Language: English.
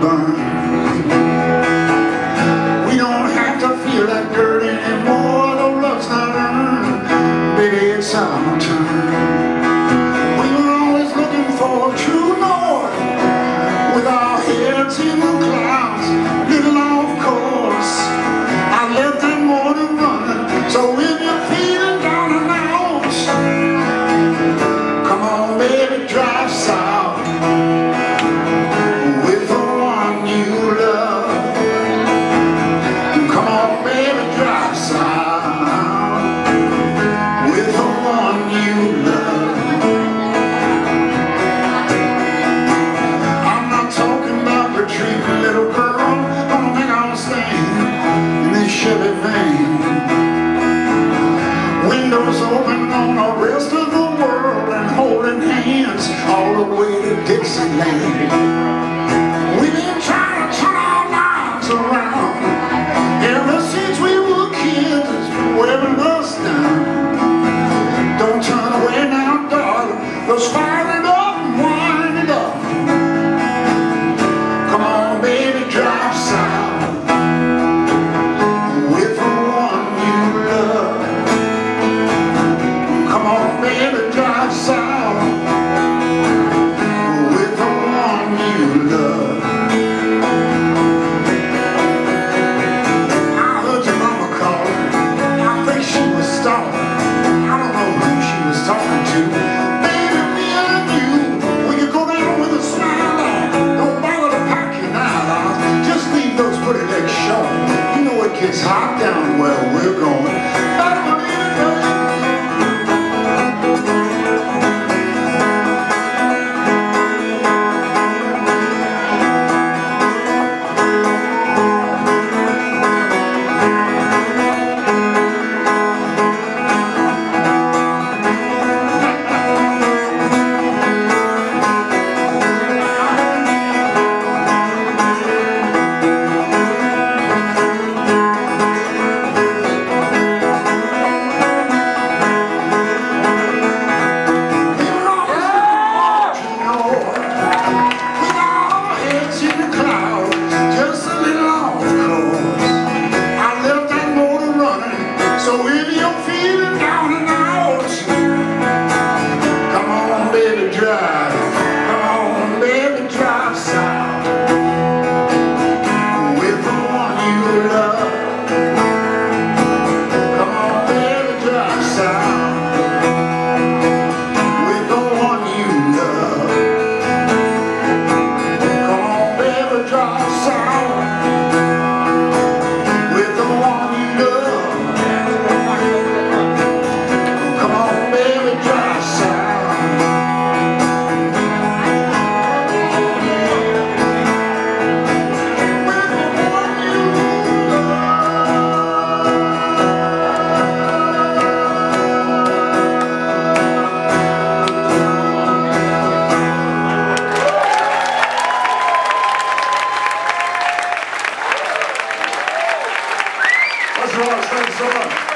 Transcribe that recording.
burn. We don't have to feel that dirt anymore, though love's not earned. Baby, it's our turn. All the way to Dixieland. We've been trying to turn our lives around. Ever since we were kids, it's been wearing us down. Don't turn away now, darling. Those fire down well. We're going I'm feeling down and out. Thanks so. Thanks so much.